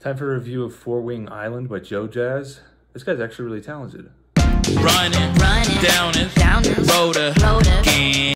Time for a review of Four Wing Island by JoeJas. This guy's actually really talented. Running, Running, down it, down it, rotor, rotor.